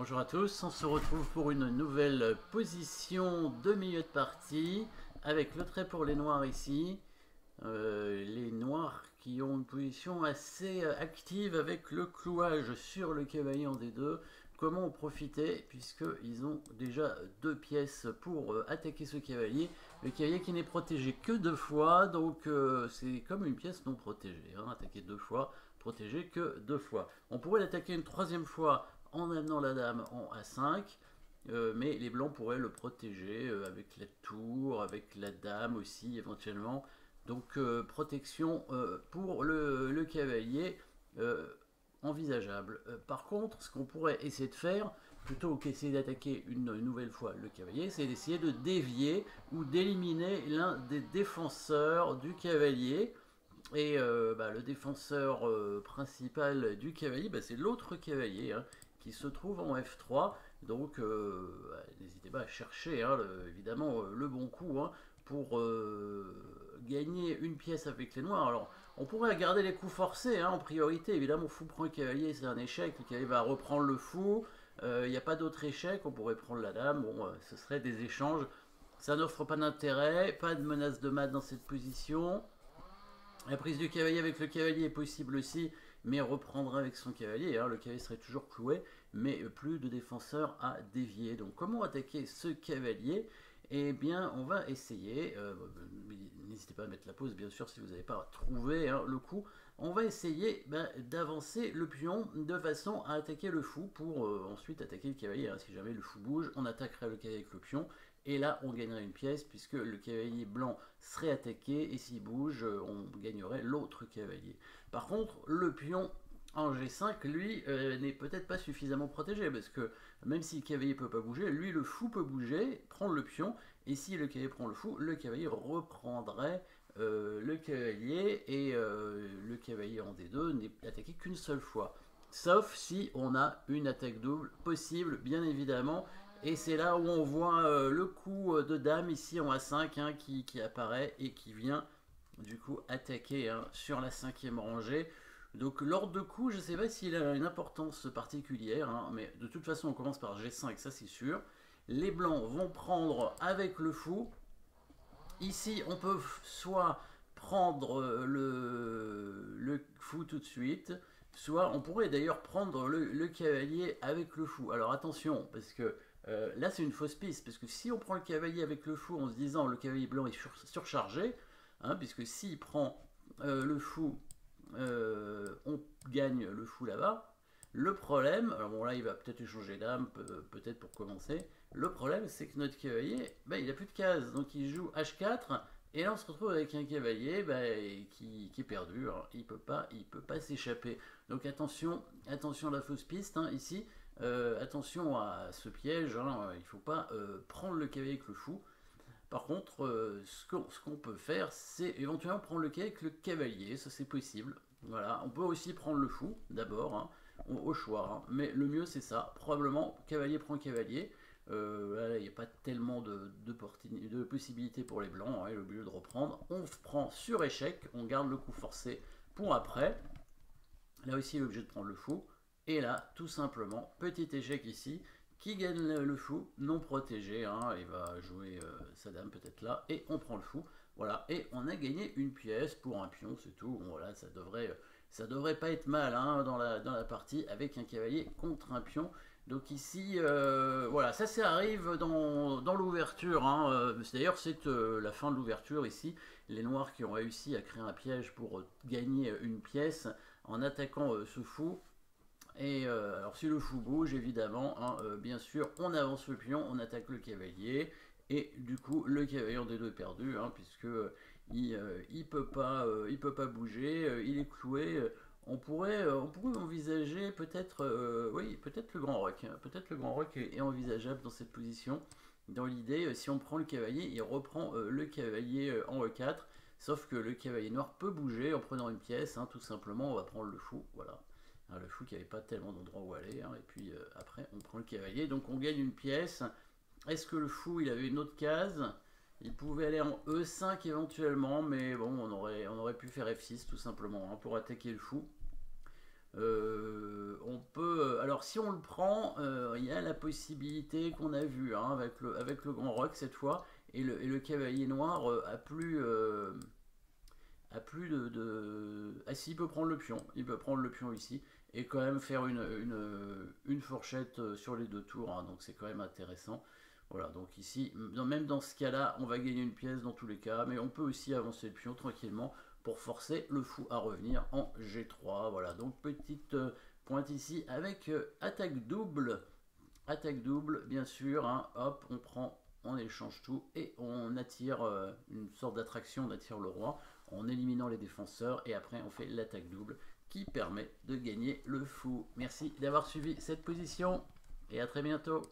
Bonjour à tous, on se retrouve pour une nouvelle position de milieu de partie avec le trait pour les noirs ici. Euh, les noirs qui ont une position assez active avec le clouage sur le cavalier en D2. Comment en profiter puisqu'ils ont déjà deux pièces pour euh, attaquer ce cavalier. Le cavalier qui n'est protégé que deux fois, donc euh, c'est comme une pièce non protégée. Hein, attaquer deux fois, protégé que deux fois. On pourrait l'attaquer une troisième fois en amenant la dame en A5. Euh, mais les blancs pourraient le protéger avec la tour, avec la dame aussi éventuellement. Donc protection pour le, cavalier envisageable. Euh, par contre, ce qu'on pourrait essayer de faire, plutôt qu'essayer d'attaquer une nouvelle fois le cavalier, c'est d'essayer de dévier ou d'éliminer l'un des défenseurs du cavalier. Et euh, bah, le défenseur euh, principal du cavalier, bah, c'est l'autre cavalier hein, qui se trouve en F3. Donc n'hésitez pas à chercher hein, évidemment le bon coup hein, pour gagner une pièce avec les noirs. Alors, on pourrait garder les coups forcés hein, en priorité. Évidemment, fou prend cavalier, c'est un échec. Le cavalier va reprendre le fou. Il euh, n'y a pas d'autre échec. On pourrait prendre la dame. Bon, euh, ce serait des échanges. Ça n'offre pas d'intérêt. Pas de menace de mat dans cette position. La prise du cavalier avec le cavalier est possible aussi, mais reprendra avec son cavalier. Hein. Le cavalier serait toujours cloué, mais plus de défenseurs à dévier. Donc, comment attaquer ce cavalier? Eh bien, on va essayer, euh, n'hésitez pas à mettre la pause bien sûr si vous n'avez pas trouvé hein, le coup, on va essayer ben, d'avancer le pion de façon à attaquer le fou pour euh, ensuite attaquer le cavalier. Hein. Si jamais le fou bouge, on attaquerait le cavalier avec le pion, et là on gagnerait une pièce puisque le cavalier blanc serait attaqué, et s'il bouge, on gagnerait l'autre cavalier. Par contre, le pion en G5, lui, euh, n'est peut-être pas suffisamment protégé, parce que même si le cavalier peut pas bouger, lui, le fou peut bouger, prendre le pion, et si le cavalier prend le fou, le cavalier reprendrait euh, le cavalier, et euh, le cavalier en D2 n'est attaqué qu'une seule fois. Sauf si on a une attaque double possible, bien évidemment, et c'est là où on voit le coup de dame ici en A5 hein, qui, apparaît et qui vient du coup attaquer hein, sur la cinquième rangée. Donc l'ordre de coup, je ne sais pas s'il a une importance particulière, hein, mais de toute façon on commence par G5, ça c'est sûr. Les blancs vont prendre avec le fou. Ici on peut soit prendre le, le fou tout de suite, soit on pourrait d'ailleurs prendre le, cavalier avec le fou. Alors attention, parce que euh, là c'est une fausse piste, parce que si on prend le cavalier avec le fou en se disant le cavalier blanc est surchargé, hein, puisque s'il prend euh, le fou euh, on gagne le fou là-bas. Le problème, alors bon là il va peut-être échanger d'âme, peut-être pour commencer. Le problème c'est que notre cavalier, bah, il a plus de cases, donc il joue H4 et là on se retrouve avec un cavalier bah, qui, est perdu. il peut pas, peut pas s'échapper. Donc attention, attention à la fausse piste hein, ici. Euh, attention à ce piège. Hein, il faut pas euh, prendre le cavalier avec le fou. Par contre, euh, ce qu'on peut faire, c'est éventuellement prendre le quai avec le cavalier, ça c'est possible. Voilà, on peut aussi prendre le fou, d'abord, hein, au, choix. Hein. Mais le mieux c'est ça, probablement cavalier prend cavalier. Euh, il n'y a pas tellement de, possibilités pour les blancs, hein, le mieux de reprendre. On prend sur échec, on garde le coup forcé pour après. Là aussi, il est obligé de prendre le fou. Et là, tout simplement, petit échec ici qui gagne le fou, non protégé, hein, il va jouer euh, sa dame peut-être là, et on prend le fou, voilà, et on a gagné une pièce pour un pion, c'est tout, voilà, ça devrait, ça devrait pas être mal hein, dans, la, partie avec un cavalier contre un pion, donc ici, euh, voilà, ça, ça arrive dans, l'ouverture, hein, euh, d'ailleurs c'est la fin de l'ouverture ici, les noirs qui ont réussi à créer un piège pour gagner une pièce en attaquant ce fou, et euh, alors si le fou bouge, évidemment, hein, euh, bien sûr, on avance le pion, on attaque le cavalier, et du coup, le cavalier en D2 est perdu, hein, puisque euh, il, peut pas, il peut pas bouger, il est cloué. on pourrait, envisager peut-être, oui, peut-être le grand roc. Hein, peut-être le grand roc est, envisageable dans cette position. Dans l'idée, si on prend le cavalier, il reprend le cavalier en E4. Sauf que le cavalier noir peut bouger en prenant une pièce, tout simplement, on va prendre le fou, voilà. Hein, le fou qui n'avait pas tellement d'endroit où aller. Hein, et puis euh, après, on prend le cavalier. Donc on gagne une pièce. Est-ce que le fou, il avait une autre case? Il pouvait aller en E5 éventuellement, mais bon, on aurait, on aurait pu faire F6 tout simplement hein, pour attaquer le fou. Euh, on peut, alors si on le prend, euh, il y a la possibilité qu'on a vu hein, avec, le, grand rock cette fois, et le, cavalier noir euh, a plus, a plus de, de... Ah si, il peut prendre le pion, il peut prendre le pion ici, et quand même faire une, une, fourchette sur les deux tours, hein, donc c'est quand même intéressant. Voilà, donc ici, même dans ce cas-là, on va gagner une pièce dans tous les cas, mais on peut aussi avancer le pion tranquillement pour forcer le fou à revenir en G3. Voilà, donc petite euh, pointe ici avec euh, attaque double. Attaque double, bien sûr, hein. hop, on prend, on échange tout et on attire euh, une sorte d'attraction, on attire le roi en éliminant les défenseurs et après on fait l'attaque double qui permet de gagner le fou. Merci d'avoir suivi cette position et à très bientôt.